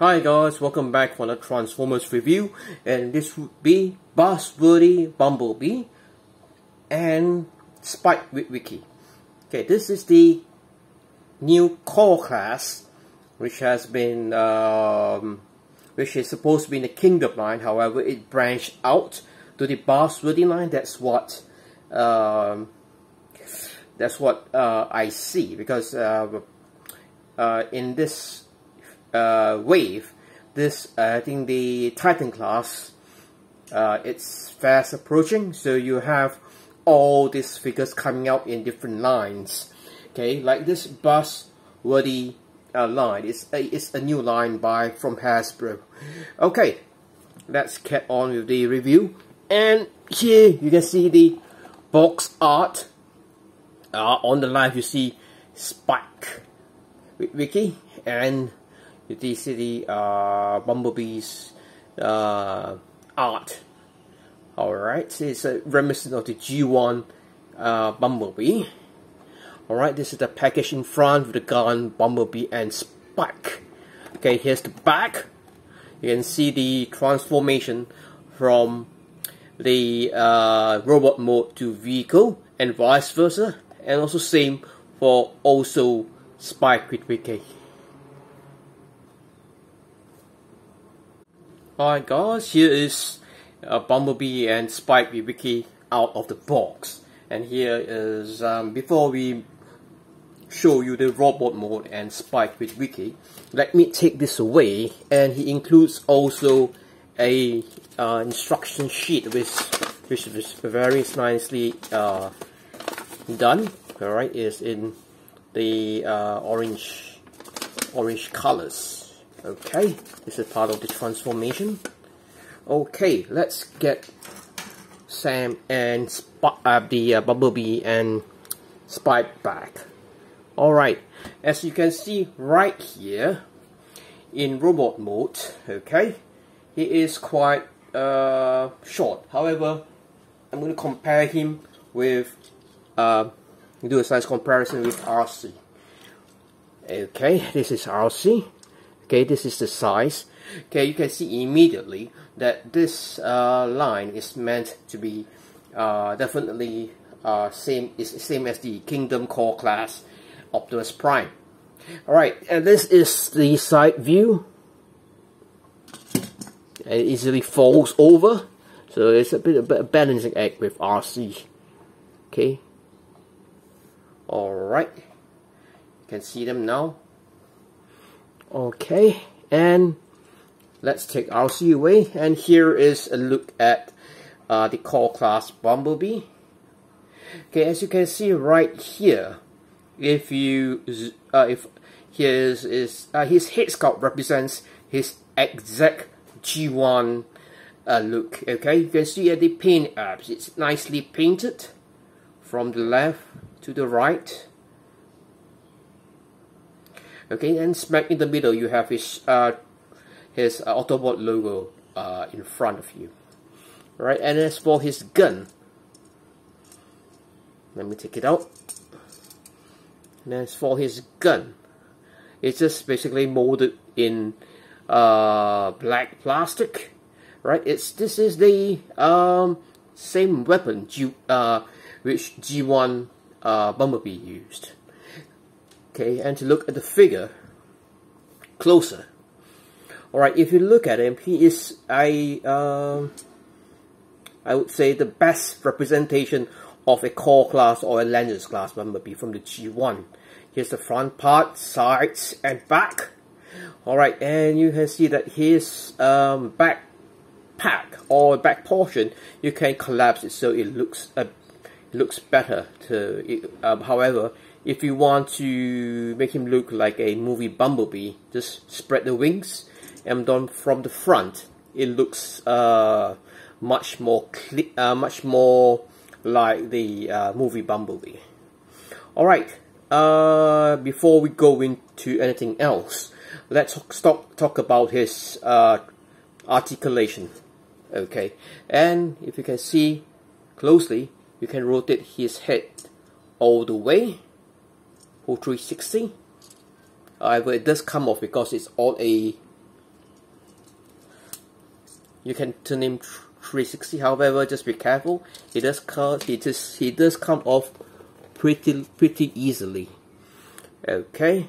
Hi guys, welcome back for the Transformers review and this would be Buzzworthy Bumblebee and Spike Witwicky. Okay, this is the new core class which has been um, which is supposed to be in the Kingdom line, however it branched out to the Buzzworthy line, that's what um, that's what uh, I see because uh, uh, in this uh, wave, this uh, I think the Titan class, uh, it's fast approaching. So you have all these figures coming out in different lines. Okay, like this Buzzworthy uh, line. It's a it's a new line by from Hasbro. Okay, let's get on with the review. And here you can see the box art. Uh, on the left you see Spike Witwicky and the uh, Bumblebee's uh, art. Alright, it's a reminiscent of the G1 uh, Bumblebee. Alright, this is the package in front with the gun, Bumblebee, and Spike. Okay, here's the back. You can see the transformation from the uh, robot mode to vehicle and vice versa. And also same for also Spike with Witwicky. Alright guys, here is uh, Bumblebee and Spike Witwicky out of the box. And here is, um, before we show you the robot mode and Spike Witwicky, let me take this away. And he includes also a uh, instruction sheet which, which is very nicely uh, done. Alright, is in the uh, orange orange colors. Okay, this is part of the transformation. Okay, let's get Sam and Sp uh, the uh, Bumblebee and Spike back. Alright, as you can see right here, in robot mode, okay, he is quite uh, short. However, I'm going to compare him with, uh, do a size comparison with Arcee. Okay, this is Arcee okay this is the size. Okay you can see immediately that this uh, line is meant to be uh, definitely uh, same is same as the Kingdom Core class Optimus Prime. Alright and this is the side view. It easily folds over so it's a bit of a balancing act with Arcee. okay. Alright. You can see them now Okay, and let's take away. And here is a look at uh, the core class Bumblebee. Okay, as you can see right here, if you uh, if his is uh, his head sculpt represents his exact G1 uh, look. Okay, you can see at the paint apps, it's nicely painted from the left to the right okay and smack in the middle you have his uh, his uh, Autobot logo uh, in front of you. Right and as for his gun let me take it out. And as for his gun it's just basically molded in uh, black plastic right? It's this is the um, same weapon uh, which G1 uh, Bumblebee used okay, and to look at the figure closer. Alright, if you look at him, he is, I, um, I would say the best representation of a core class or a Legends class Bumblebee from the G1. Here's the front part, sides, and back. Alright, and you can see that his um, back pack or back portion, you can collapse it so it looks uh, looks better. To um, however, if you want to make him look like a movie Bumblebee, just spread the wings and then from the front it looks uh, much more uh, much more like the uh, movie Bumblebee. Alright, uh, before we go into anything else, let's talk, talk about his uh, articulation. Okay, and if you can see closely, you can rotate his head all the way or 360 however it does come off because it's all a you can turn him 360 however just be careful. He does come he just he does come off pretty pretty easily. Okay.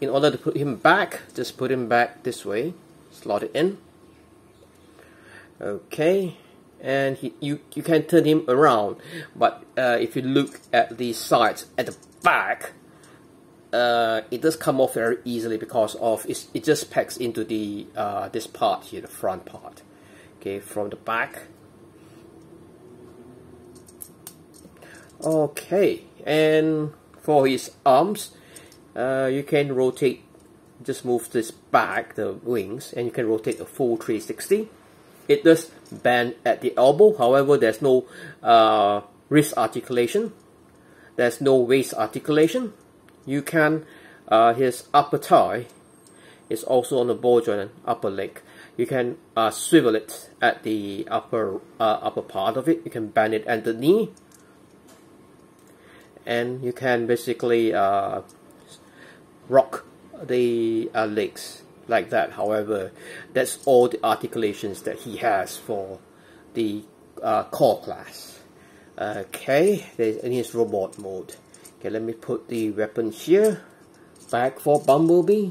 In order to put him back just put him back this way. Slot it in. Okay and he, you you can turn him around. But uh, if you look at the sides at the back uh, it does come off very easily because of it just packs into the uh, this part here the front part. Okay from the back. Okay and for his arms uh, you can rotate just move this back the wings and you can rotate a full 360 it does bend at the elbow. However there's no uh, wrist articulation. There's no waist articulation. You can uh, his upper thigh is also on the ball joint and upper leg. You can uh, swivel it at the upper uh, upper part of it. You can bend it at the knee. And you can basically uh, rock the uh, legs like that. However that's all the articulations that he has for the uh, core class. Okay there's in his robot mode. Okay let me put the weapon here. Back for Bumblebee.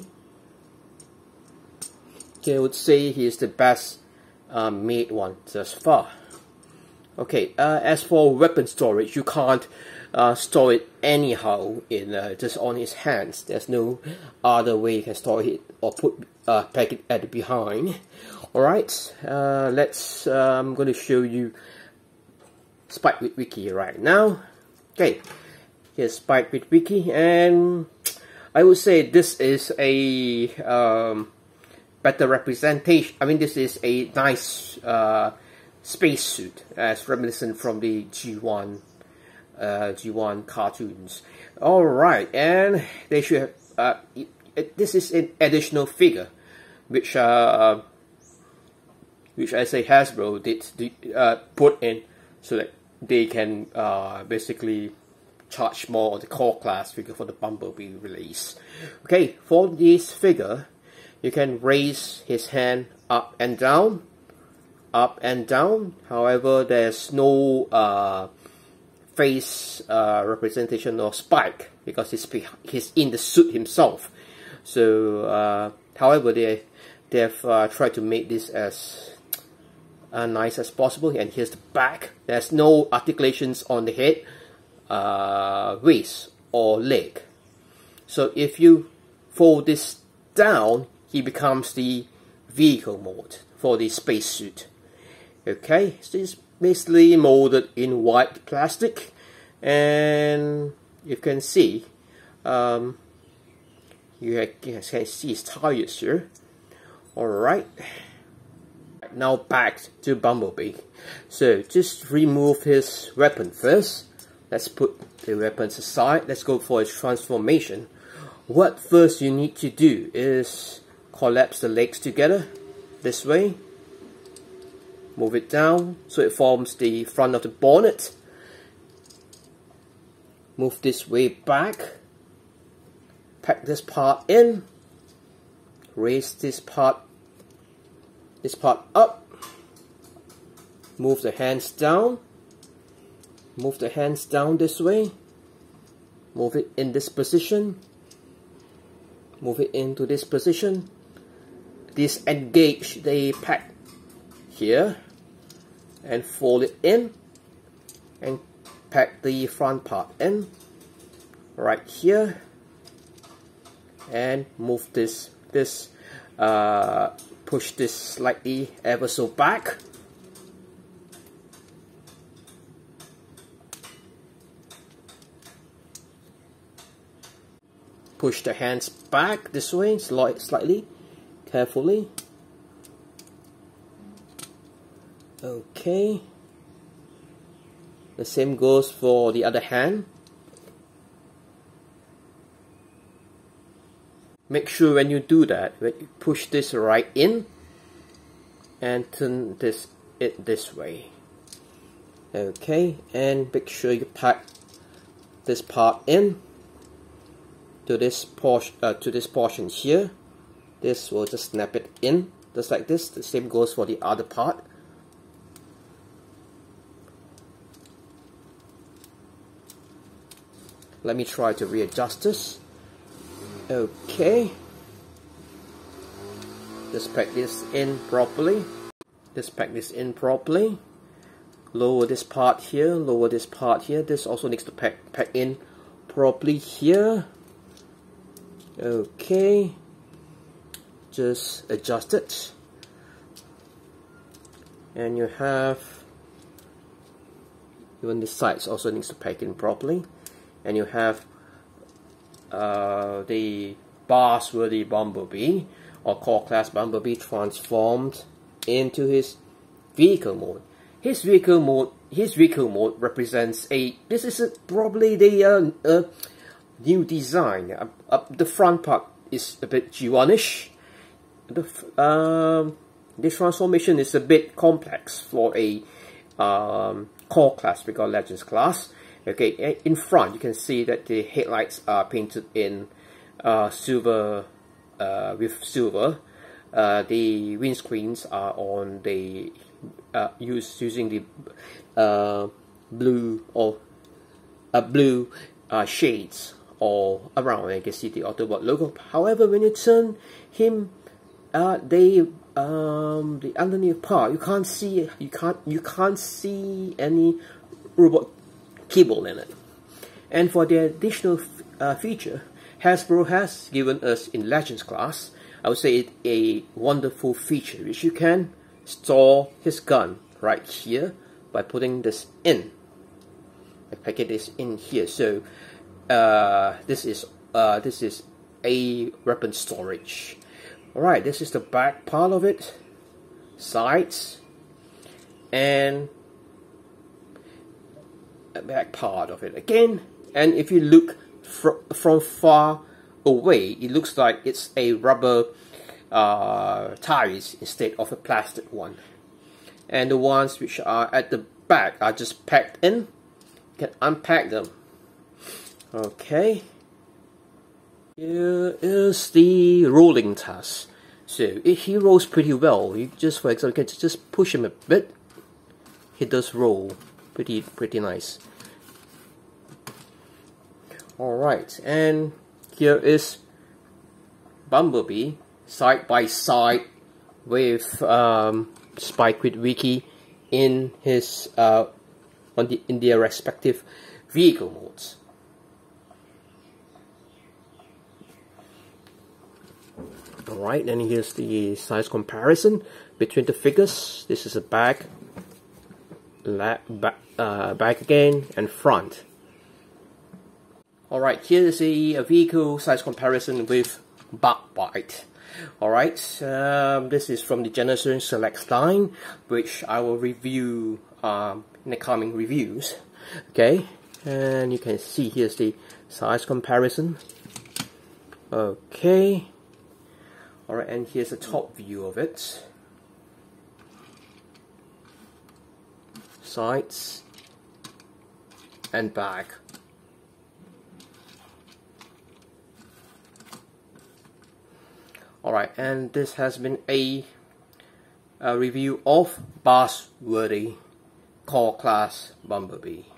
Okay I would say he's the best uh, made one thus far. Okay uh, as for weapon storage you can't uh, store it anyhow in uh, just on his hands. There's no other way you can store it or put uh, pack it at the behind. Alright, uh, let's, uh, I'm going to show you Spike Witwicky right now. Okay, here's Spike Witwicky and I would say this is a um, better representation. I mean, this is a nice uh, spacesuit as reminiscent from the G1 uh, G1 cartoons. Alright, and they should have, uh, it, it, this is an additional figure, which, uh, which I say Hasbro did uh, put in so that they can uh, basically charge more on the core class figure for the Bumblebee release. Okay, for this figure, you can raise his hand up and down, up and down. However, there's no uh, face uh, representation of Spike because he's he's in the suit himself. So, uh, however, they they have uh, tried to make this as uh, nice as possible. And here's the back. There's no articulations on the head, uh, waist, or leg. So if you fold this down, he becomes the vehicle mode for the spacesuit. Okay, so it's basically molded in white plastic. And you can see um, you can see his tires here. Alright now back to Bumblebee. So just remove his weapon first. Let's put the weapons aside. Let's go for his transformation. What first you need to do is collapse the legs together this way move it down so it forms the front of the bonnet. Move this way back. Pack this part in. Raise this part this part up. Move the hands down. Move the hands down this way. Move it in this position. Move it into this position. Disengage the pack here and fold it in and pack the front part in right here and move this this uh, push this slightly ever so back. Push the hands back this way slightly carefully okay. The same goes for the other hand. Make sure when you do that when you push this right in and turn this it this way. Okay and make sure you pack this part in to this portion uh, to this portion here. This will just snap it in just like this. The same goes for the other part let me try to readjust this. Okay. Just pack this in properly. Just pack this in properly. Lower this part here lower this part here. This also needs to pack pack in properly here. Okay. Just adjust it. And you have even the sides also needs to pack in properly and you have uh, the Buzzworthy Bumblebee or core class Bumblebee transformed into his vehicle mode. His vehicle mode, his vehicle mode represents a. This is a, probably the uh, uh, new design. The front part is a bit G1ish. The um, this transformation is a bit complex for a um, core class because Legends class. Okay, in front you can see that the headlights are painted in uh, silver uh, with silver. Uh, the windscreens are on the uh, use using the uh, blue or uh, blue uh, shades all around. You can see the Autobot logo. However, when you turn him, they um, the underneath part you can't see you can't you can't see any robot keyboard in it. And for the additional uh, feature, Hasbro has given us in Legends class, I would say it a wonderful feature which you can store his gun right here by putting this in. I packet this in here. So uh, this is uh, this is a weapon storage. Alright, this is the back part of it, sides, and back part of it again. And if you look fr from far away it looks like it's a rubber uh, tires instead of a plastic one. And the ones which are at the back are just packed in. You can unpack them. Okay. Here is the rolling task. So he rolls pretty well. You just for example you can just push him a bit. He does roll pretty pretty nice alright and here is Bumblebee side by side with um, Spike Witwicky in his uh, on the in their respective vehicle modes. Alright, and here's the size comparison between the figures. This is a back, back, uh, back again, and front. Alright, here is a, a, vehicle size comparison with Bug Bite. Alright, um, this is from the Generation Select line, which I will review um, in the coming reviews. Okay, and you can see here's the size comparison. Okay, alright, and here's a top view of it. Sides and back. Alright, and this has been a, a review of Buzzworthy Core Class Bumblebee.